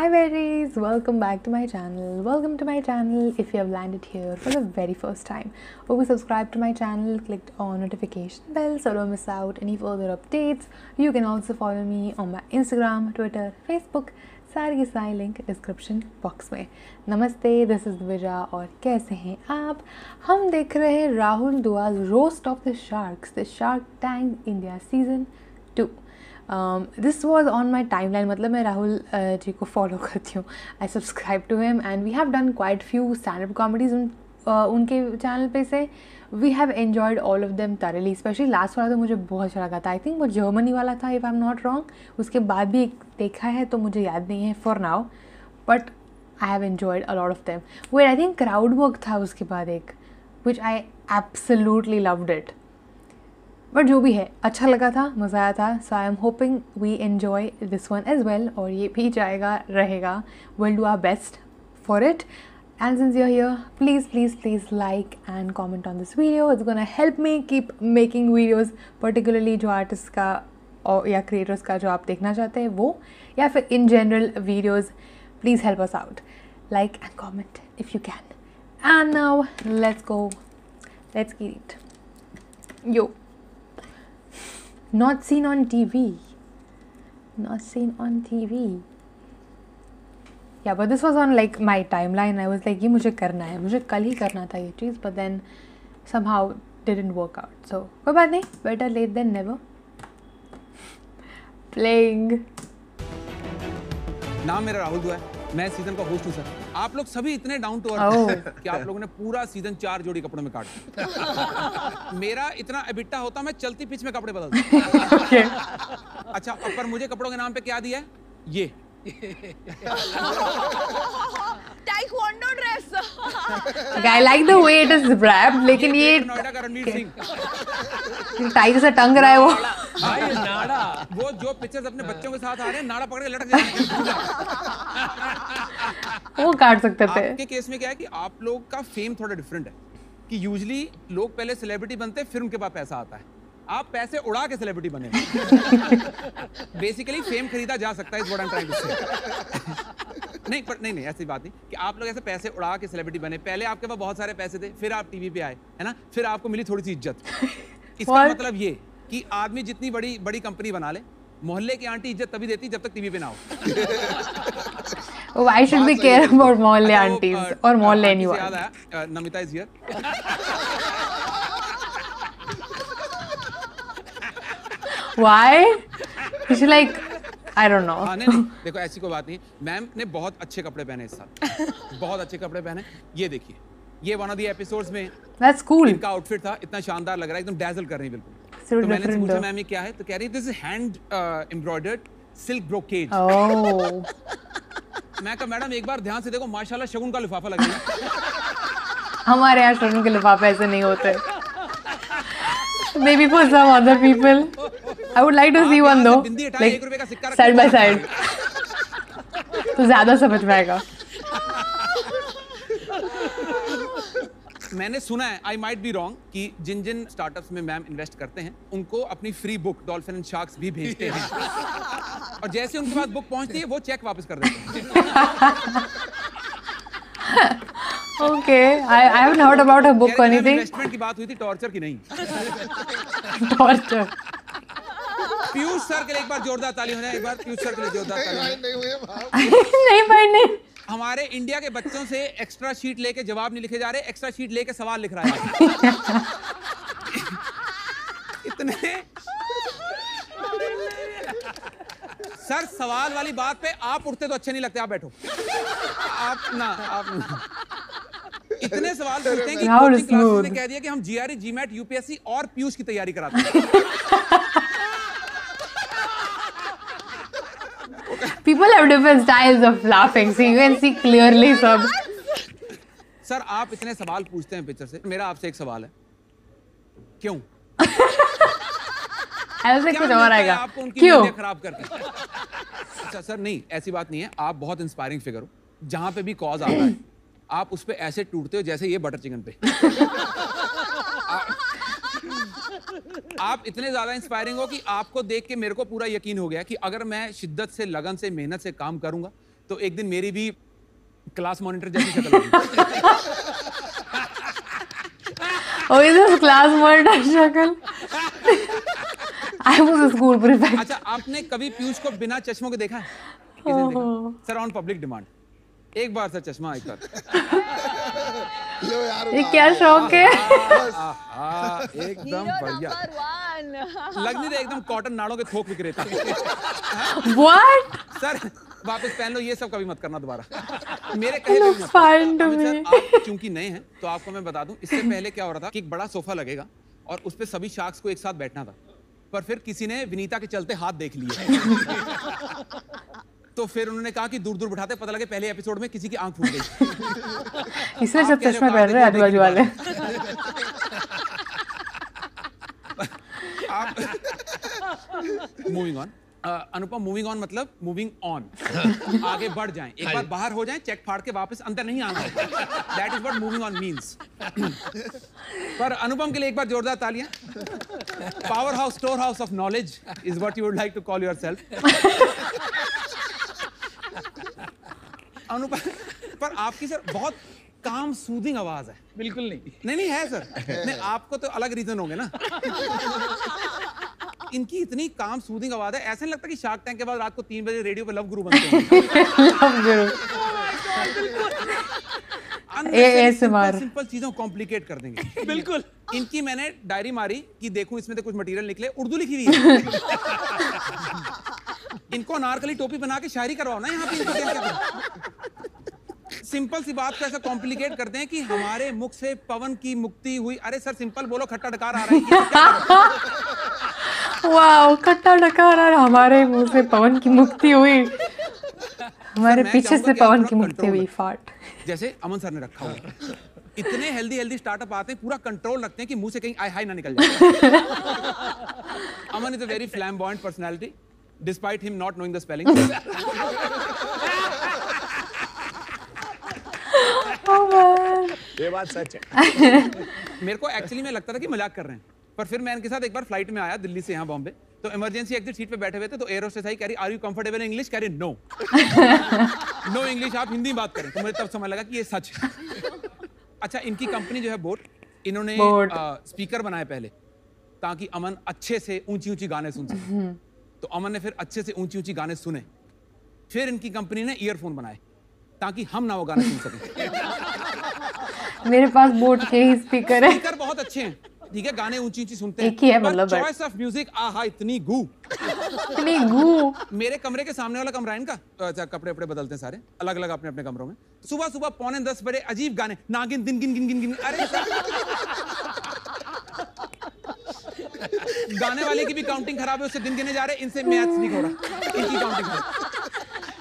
Hi berries, welcome back to my channel. Welcome to my channel if you have landed here for the very first time. Hope you subscribed to my channel, clicked on notification bell so don't miss out any further updates. You can also follow me on my Instagram, Twitter, Facebook, सारी की सारी link description box में नमस्ते this is विजा और कैसे हैं आप हम देख रहे हैं Rahul Dua's roast of the sharks the shark tank India season two this was on my timeline मतलब मैं राहुल जी को फॉलो करती हूँ। I subscribe to him and we have done quite few stand up comedies उनके channel पे से। We have enjoyed all of them तरली specially last वाला तो मुझे बहुत अच्छा लगा था। आई थिंक वो जर्मनी वाला था if I am not wrong उसके बाद भी एक देखा है तो मुझे याद नहीं है for now but I have enjoyed a lot of them wait I think crowd work था उसके बाद एक which I absolutely loved it but जो भी है अच्छा लगा था, मज़ा आया था। So I am hoping we enjoy this one as well और ये भी जाएगा, रहेगा। Will do our best for it and since you here please please please like and comment on this video it's gonna help me keep making videos particularly जो artist का और या creators का जो आप देखना चाहते हैं, वो। या फिर in general videos please help us out like and comment if you can and now let's go let's get yo not seen on TV not seen on TV but this was on like my timeline I was like ये मुझे करना है मुझे कल ही करना था ये चीज़ then somehow didn't work out so कोई बात नहीं better late than never playing नाम मेरा राहुल दुआ है मैं सीज़न का होस्ट हूँ सर आप लोग सभी इतने डाउन टू अर्थ कि आप लोगों ने पूरा सीज़न चार जोड़ी कपड़ों में काट मेरा इतना एबिट्टा होता मैं चलती पिच में कपड़े बदलता। अच्छा पर मुझे कपड़ों के नाम पे क्या दिया है? ये। Taekwondo dress. I like the way it is wrapped लेकिन ये नोएडा का रणवीर सिंह। टाई से टंग रहा है वो। नाड़ा वो जो पिक्चर्स अपने बच्चों के साथ आ रहे हैं नाड़ा पकड़ के लटक जाएँगे। वो काट सकते थे। आपके केस में क्या है कि आप लोग का फेम थोड़ा डिफरेंट है कि यूजली लोग पहले सेलिब्रिटी बनते हैं फिर उनके पास पैसा आता है। आप पैसे उड़ा के सेलिब्रिटी बने। बेसिकली फेम खरीदा जा सकता है इस व्हाट आई एम नहीं पर नहीं नहीं ऐसी बात नहीं कि आप लोग ऐसे पैसे उड़ा के सेलिब्रिटी बने। पहले आपके पास बहुत सारे पैसे थे फिर आप टीवी पे आए है ना? फिर आपको मिली थोड़ी सी इज़्ज़त। इसका मतलब ये कि आदमी जितनी बड़ी बड़ी कंपनी बना ले मोहल्ले की आंटी इज़्ज़त तभी देती जब तक टीवी पे ना हो। I should be care about मोहल्ले आंटीज और मोहल्ले एनीवन याद आया Namita is here why she like I don't know हाँ नहीं नहीं देखो ऐसी कोई बात नहीं। मैम ने बहुत अच्छे कपड़े पहने इस साल। बहुत अच्छे कपड़े पहने। ये देखिए ये वन ऑफ़ द एपिसोड्स में दैट्स कूल इनका आउटफिट था इतना शानदार लग रहा है एकदम डैजल कर रही है बिल्कुल। तो मैंने different पूछा मैम ये क्या है? तो कह रही this is hand embroidered silk brocade मैं कहा मैडम एक बार ध्यान से देखो माशाल्लाह शगुन का लिफाफा लग है। हमारे यहाँ शोरूम के लिफाफे ऐसे नहीं होते। Maybe for some other people. I would like to see one से though. like side by side. तो ज़्यादा समझ में आएगा। मैंने सुना है आई माइट बी रॉन्ग कि जिन जिन स्टार्टअप्स में मैम इन्वेस्ट करते हैं उनको अपनी free book dolphin and sharks भी भेजते हैं और जैसे उनके पास बुक पहुँचती है वो चेक वापस कर देते हैं okay I I haven't heard about her book or anything investment की बात हुई थी टॉर्चर की नहीं torture पीयूष सर के लिए एक बार जोरदार ताली हो जाए एक बार पीयूष सर के लिए जोरदार ताली हो। नहीं भाव नहीं पढ़ने हमारे इंडिया के बच्चों से एक्स्ट्रा शीट लेके जवाब नहीं लिखे जा रहे एक्स्ट्रा शीट लेके सवाल लिख रहा है इतने सर सवाल वाली बात पे आप उठते तो अच्छे नहीं लगते आप बैठो आप ना आप ना। इतने सवाल पूछते हैं कि कोचिंग क्लासेस. ने कह दिया कि हम जीआरई जीमैट यूपीएससी और पीयूष की तैयारी कराते हैं people have different styles of laughing so you can see clearly सब सर आप इतने सवाल पूछते हैं पिक्चर से। मेरा आपसे एक सवाल है। क्यों? ऐसे कुछ और आएगा। आपको उनकी क्यों? खराब करके अच्छा सर नहीं ऐसी बात नहीं है। आप बहुत इंस्पायरिंग फिगर हो। जहाँ पे भी कॉज आता है आप उस पे ऐसे टूटते हो जैसे ये बटर चिकन पे। आप इतने ज़्यादा इंस्पायरिंग हो कि आपको देख के मेरे को पूरा यकीन हो गया कि अगर मैं शिद्दत से लगन से मेहनत से काम करूँगा तो एक दिन मेरी भी क्लास मॉनिटर जैसी शक्ल होगी। is this शक्ल? Was a school prefect. अच्छा आपने कभी पीयूष को बिना चश्मों के देखा है? सर ऑन पब्लिक डिमांड एक बार सर चश्मा एक बार लो यार ये क्या शौक है? एकदम बढ़िया। नहीं रहा एकदम कॉटन नाड़ों के थोक विक्रेता What? सर वापस पहन लो ये सब कभी मत करना दोबारा। मेरे कहे. सर आप चूँकि नए हैं तो आपको मैं बता दूँ इससे पहले क्या हो रहा था कि एक बड़ा सोफा लगेगा और उस पे सभी शार्क्स को एक साथ बैठना था। पर फिर किसी ने विनीता के चलते हाथ देख लिए। तो फिर उन्होंने कहा कि दूर दूर बिठाते पता लगे पहले एपिसोड में किसी की आँख फूट गई। इसलिए सब हो चश्मा पहन रहे हैं आजू बाजू वाले। आप moving on Anupam moving on मतलब मूविंग ऑन आगे बढ़ जाएँ। एक बार बाहर हो जाएँ चेक फाड़ के वापस अंदर नहीं आना। That is what moving on means पर अनुपम के लिए एक बार जोरदार तालियाँ। Powerhouse storehouse of knowledge is what you would like to call yourself Anupam पर आपकी सर बहुत काम सूदिंग आवाज़ है। बिल्कुल नहीं। नहीं नहीं है सर। नहीं आपको तो अलग रीजन होंगे ना। इनकी इतनी काम सूदिंग आवाज़ है ऐसा नहीं लगता कि शार्क टैंक के बाद रात को तीन बजे रेडियो पे लव गुरु बनते हैं सिंपल चीज़ों कॉम्प्लिकेट कर देंगे। बिल्कुल। इनकी मैंने डायरी मारी कि देखूँ इसमें तो कुछ मटेरियल निकले उर्दू लिखी हुई है। इनको अनारकली टोपी बना के शायरी करवाओ ना यहाँ पे इनको क्या क्या करो? सिंपल सी बात को ऐसा कॉम्प्लिकेट करते हैं कि हमारे मुख से पवन की मुक्ति हुई। अरे सर सिंपल बोलो खट्टा डकार आ रहा है। वाओ खट्टा डकार और हमारे मुँह से पवन की मुक्ति हुई। हमारे पीछे से पवन की मुक्ति हुई फाट जैसे अमन सर ने रखा हुआ। इतने हेल्दी हेल्दी स्टार्टअप आते हैं पूरा कंट्रोल रखते हैं कि मुँह से कहीं आई हाई ना निकल जाए। Aman is a very flamboyant personality despite him not knowing the spelling Oh man. ये बात सच है। मेरे को एक्चुअली में लगता था कि मज़ाक कर रहे हैं। पर फिर मैं इनके साथ एक बार फ़्लाइट में आया दिल्ली से यहाँ बॉम्बे। तो इमरजेंसी एग्जिट सीट पे बैठे हुए थे तो एयर होस्टेस आई कह रही आर यू कंफर्टेबल इंग्लिश कह रही नो नो इंग्लिश आप हिंदी बात करें तो मुझे तब समझ लगा कि ये सच है। अच्छा इनकी कंपनी जो है बोट इन्होंने। स्पीकर बनाए पहले ताकि अमन अच्छे से ऊँची ऊँची गाने सुन सके। तो अमन ने फिर अच्छे से ऊँची ऊँची गाने सुने। फिर इनकी कंपनी ने ईयरफोन बनाए ताकि हम ना वो गाने सुन सकें। मेरे पास बोट के ही स्पीकर है। स्पीकर बहुत अच्छे हैं। ठीक है गाने ऊँची ऊँची सुनते हैं। एक ही है मतलब, चॉइस ऑफ़ म्यूज़िक आहा इतनी गू। इतनी गू। मेरे कमरे के सामने वाला कमरा है इनका अच्छा कपड़े वपड़े बदलते हैं सारे। अलग अलग अपने अपने कमरों में। सुबह सुबह पौने दस बजे अजीब गाने। नागिन दिन गिन गिन गिन गिन। अरे गाने वाले की भी काउंटिंग खराब है उससे दिन गिने जा रहे हैं। इनसे मैथ्स नहीं हो रहा। इनकी काउंटिंग खराब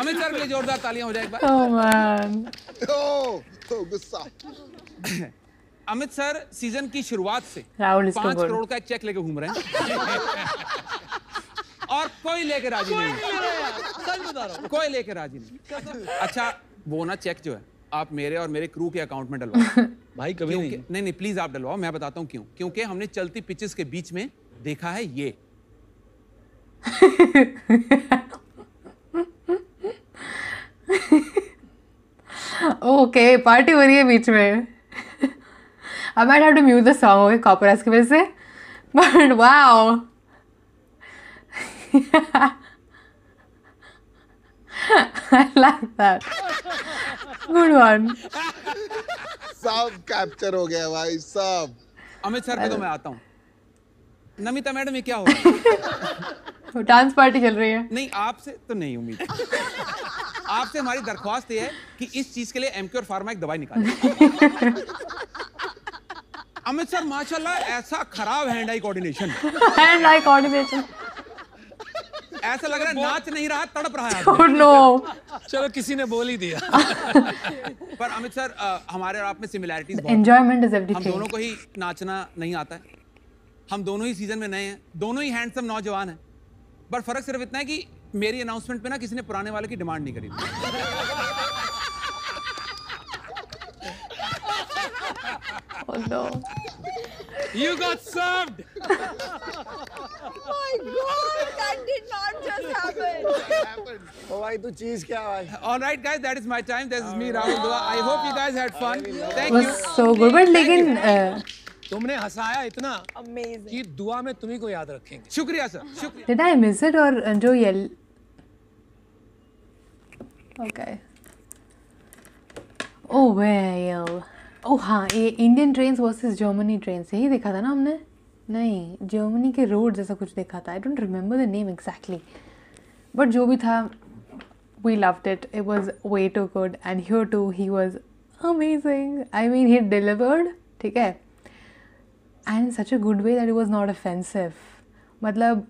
अमित सर के लिए जोरदार तालियाँ हो जाए एक बार। Oh man. ओ तो गुस्सा। अमित सर सीज़न की शुरुआत से राहुल इसको पाँच करोड़ का एक चेक लेके घूम रहे हैं। और कोई लेके राज़ी नहीं। है। सच बता रहा हूँ। कोई लेके राज़ी नहीं। अच्छा वो ना चेक जो है आप मेरे और मेरे क्रू के अकाउंट में डलवाओ। भाई कभी नहीं। नहीं नहीं प्लीज़ आप डलवाओ मैं बताता हूँ क्यों। क्योंकि हमने चलती पिचेस के बीच में देखा है ये। ओके पार्टी हो रही है बीच में। I might have to mute the song okay copyrights की वजह से। But wow I like that. Good one. सब कैप्चर हो गया भाई सब। अमित सर पे तो मैं आता हूँ। नमिता मैडम ये क्या हो रहा है? डांस पार्टी चल रही है। नहीं आपसे तो नहीं उम्मीद। आपसे हमारी दरख्वास्त ये है कि इस चीज़ के लिए एमके और फार्मा एक दवाई निकालें। अमित सर माशाल्लाह ऐसा खराब hand eye coordination hand eye coordination ऐसा लग रहा है नाच नहीं रहा तड़प रहा है नो चलो किसी ने बोल ही दिया। पर अमित सर हमारे और आप में सिमिलैरिटीज एंजॉयमेंट इज़ एवरीथिंग हम दोनों को ही नाचना नहीं आता है। हम दोनों ही सीज़न में नए हैं। दोनों ही हैंडसम नौजवान हैं। पर फ़र्क सिर्फ़ इतना है कि मेरी अनाउंसमेंट पे ना किसी ने पुराने वाले की डिमांड नहीं करी थी। ओह no you got served My God, that did not just happen. ओ भाई तू चीज़ क्या भाई All right, guys, that is my time. This is me, Rahul Dua. I hope you guys had fun. Thank you. was so good but लेकिन uh, तुमने हंसाया इतना Amazing. कि दुआ में तुम्ही को याद रखेंगे। शुक्रिया सर। शुक्रिया। Did I miss it or uh, जो yell okay. Oh well. Oh हाँ ये Indian train versus Germany train यही देखा था ना हमने? नहीं जर्मनी के रोड जैसा कुछ देखा था। I don't remember the name exactly but जो भी था we loved it It was way too good. And here too, he was amazing. I mean, he delivered, ठीक है? And in such a good way that it was not offensive. मतलब,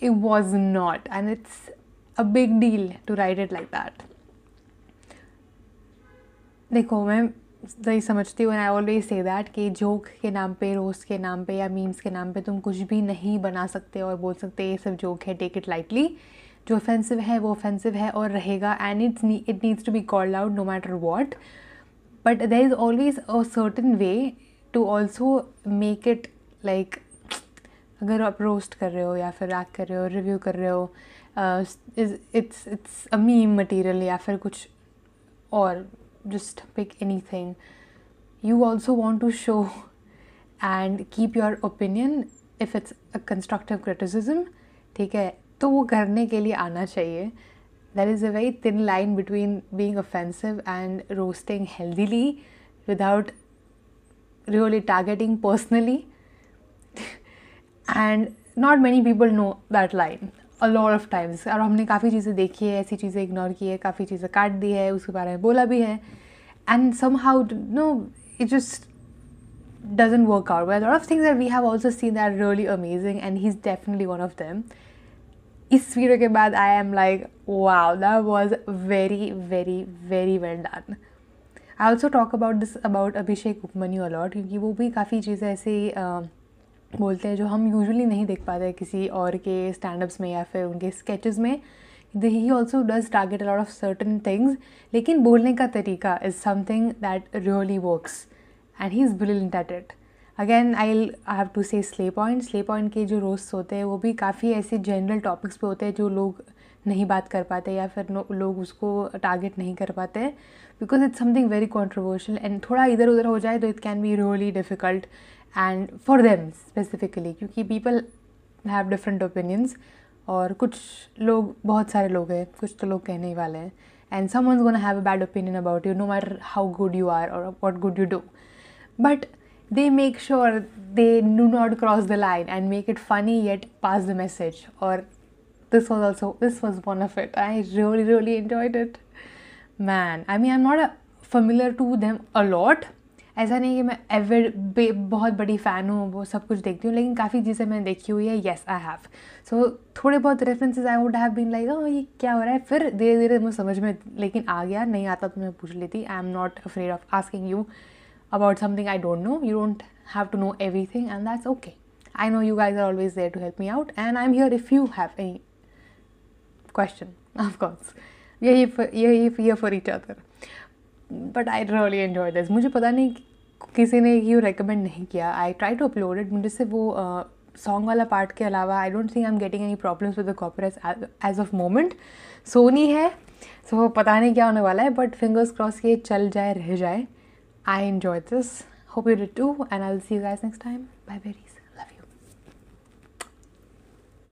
it was not and it's a big deal to write it like that देखो मैं वही समझती हूँ I always say that कि जोक के नाम पे रोस्ट के नाम पे या मीम्स के नाम पे तुम कुछ भी नहीं बना सकते और बोल सकते ये सब जोक है टेक इट लाइटली जो ऑफेंसिव है वो ऑफेंसिव है और रहेगा and it's it needs to be called out no matter what but there is always a certain way to also make it like अगर आप रोस्ट कर रहे हो या फिर रैक कर रहे हो रिव्यू कर रहे हो it's it's a meme material या फिर कुछ और just pick anything you also want to show and keep your opinion if it's a constructive criticism ठीक है तो वो करने के लिए आना चाहिए. There is a very thin line between being offensive and roasting healthily without really targeting personally and not many people know that line a lot of times और हमने काफ़ी चीज़ें देखी है ऐसी चीज़ें इग्नोर की है काफ़ी चीज़ें काट दी है उसके बारे में बोला भी है and somehow no it just doesn't work out. But a lot of things that we have also seen that are really amazing, and he's definitely one of them. इस वीडियो के बाद I am like wow that was very very very well done I also talk about this about Abhishek Upamanyu a lot क्योंकि वो भी काफ़ी चीज़ें ऐसे बोलते हैं जो हम यूजुअली नहीं देख पाते किसी और के स्टैंडअप्स में या फिर उनके स्केचेस में। He also does target a lot of certain things लेकिन बोलने का तरीका is something that really works and he is brilliant at it again I have to say slay point slay point के जो रोस्ट होते हैं, वो भी काफ़ी ऐसे जनरल टॉपिक्स पे होते हैं जो लोग नहीं बात कर पाते या फिर लोग उसको टारगेट नहीं कर पाते because it's something very controversial and थोड़ा इधर उधर हो जाए तो it can be really difficult and for them specifically क्योंकि पीपल हैव डिफरेंट ओपिनियंस और कुछ लोग, बहुत सारे लोग हैं, कुछ तो लोग कहने ही वाले हैं and someone gonna have a bad opinion about you no matter how good you are और what good you do but they make sure they do not cross the line and make it funny yet pass the message, or this was also this was one of it i really really enjoyed it man i mean i'm not a, familiar to them a lot ऐसा नहीं कि मैं ever बहुत बड़ी fan हूँ वो सब कुछ देखती हूँ लेकिन काफ़ी चीज़ें मैंने देखी हुई है येस आई हैव सो थोड़े बहुत references I would have been like oh ये क्या हो रहा है फिर धीरे धीरे मुझे समझ में लेकिन आ गया नहीं आता तो मैं पूछ लेती I am not afraid of asking you about something I don't know. You don't have to know everything, and that's okay. I know you guys are always there to help me out, and I'm here if you have any question of course course. we are here for, we are here for each other. But i really किसी ने you recommend नहीं किया. I try to upload it मुझे से वो song वाला part के अलावा I don't think I am getting any problem with the copper as of moment Sony है सो so पता नहीं क्या होने वाला है बट फिंगर्स क्रॉस ये चल जाए रह जाए. I enjoy this hope you do and I will see you guys next time bye very